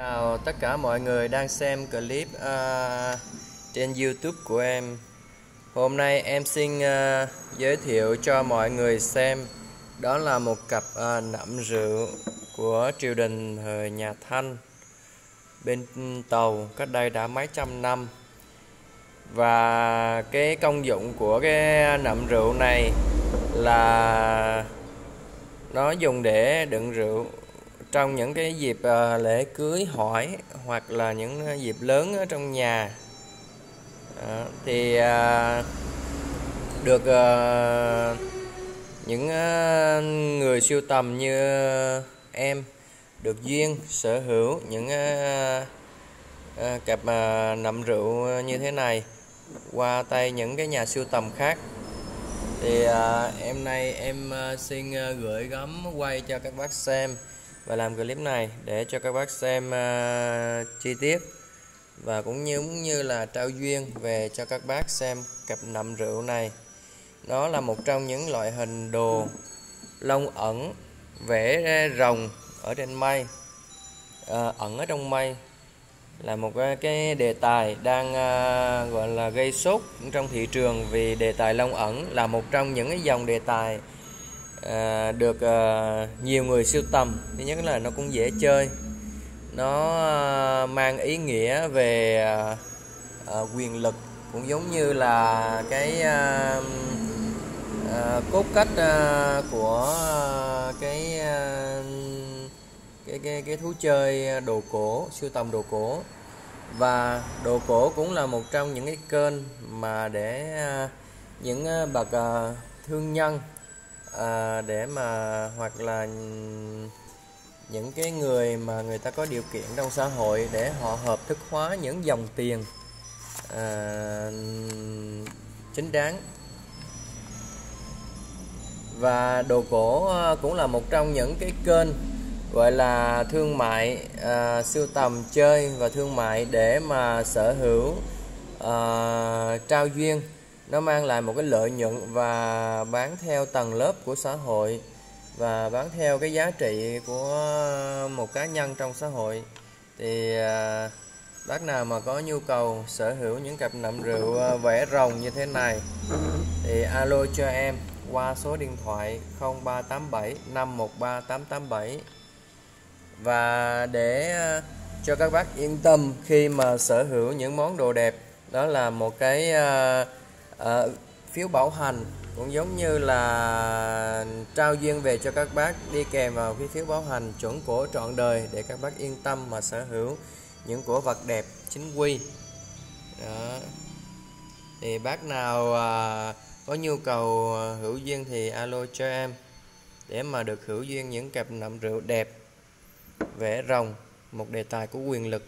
Chào tất cả mọi người đang xem clip uh, trên YouTube của em. Hôm nay em xin uh, giới thiệu cho mọi người xem đó là một cặp ờ, uh, nậm rượu của triều đình thời nhà Thanh bên tàu cách đây đã mấy trăm năm. Và cái công dụng của cái nậm rượu này là nó dùng để đựng rượu trong những cái dịp ờ, lễ cưới hỏi hoặc là những ờ, dịp lớn ở trong nhà ờ, thì được những người siêu tầm như em được duyên sở hữu những cặp nậm rượu như thế này qua tay những cái nhà siêu tầm khác. Thì à, em nay em xin gửi gắm quay cho các bác xem và làm clip này để cho các bác xem uh, chi tiết. Và cũng như cũng như là trao duyên về cho các bác xem cặp nậm rượu này. Nó là một trong những loại hình đồ lông ẩn vẽ rồng ở trên mây. À, ẩn ở trong mây là một cái đề tài đang à, gọi là gây sốt trong thị trường vì đề tài lông ẩn là một trong những cái dòng đề tài à, được à, nhiều người sưu tầm. Thứ nhất là nó cũng dễ chơi. Nó à, mang ý nghĩa về à, à, quyền lực. Cũng giống như là cái à, à, cốt cách à, của à, cái à, cái cái cái thú chơi đồ cổ sưu tầm đồ cổ. Và đồ cổ cũng là một trong những cái kênh mà để à, những bậc à, thương nhân à, để mà hoặc là những cái người mà người ta có điều kiện trong xã hội để họ hợp thức hóa những dòng tiền à, chính đáng. Và đồ cổ à, cũng là một trong những cái kênh gọi là thương mại à, siêu tầm chơi và thương mại để mà sở hữu à, trao duyên nó mang lại một cái lợi nhuận và bán theo tầng lớp của xã hội và bán theo cái giá trị của một cá nhân trong xã hội. Thì à, bác nào mà có nhu cầu sở hữu những cặp nậm rượu à, vẽ rồng như thế này thì alo cho em qua số điện thoại 0387 513 887 và để à, cho các bác yên tâm khi mà sở hữu những món đồ đẹp đó là một cái uh, à, phiếu bảo hành cũng giống như là trao duyên về cho các bác đi kèm vào cái phiếu bảo hành chuẩn của trọn đời để các bác yên tâm mà sở hữu những cổ vật đẹp chính quy đó. thì bác nào à, có nhu cầu à, hữu duyên thì alo cho em để mà được hữu duyên những cặp nậm rượu đẹp vẽ rồng một đề tài của quyền lực